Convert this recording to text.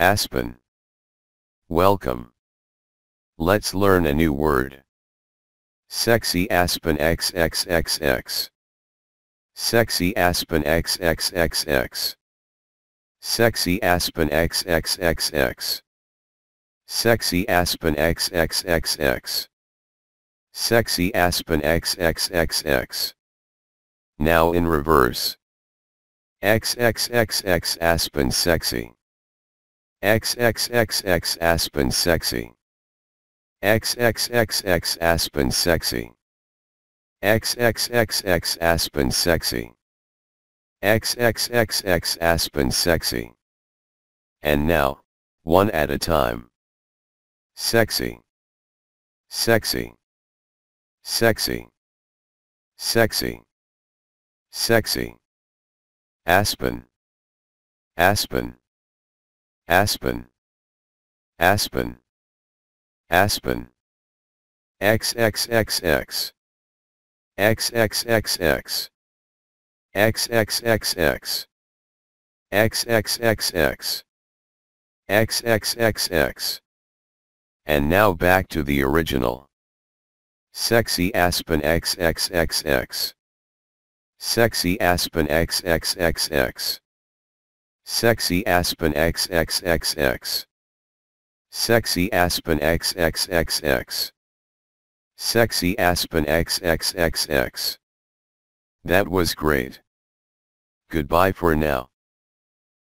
Aspen. Welcome. Let's learn a new word. Sexy Aspen XXXX. Sexy Aspen XXXX. Sexy Aspen XXXX. Sexy Aspen XXXX. Sexy Aspen XXXX. Now in reverse. XXXX Aspen Sexy. XXXX Aspen Sexy. XXXX Aspen Sexy. XXXX Aspen Sexy. XXXX Aspen Sexy. And now, one at a time. Sexy. Sexy. Sexy. Sexy. Sexy. Aspen. Aspen. Aspen. Aspen. Aspen. XXXX. XXXX. XXXX. XXXX. XXXX. And now back to the original. Sexy Aspen XXXX. Sexy Aspen XXXX. Sexy Aspen XXXX. Sexy Aspen XXXX. Sexy Aspen XXXX. That was great. Goodbye for now.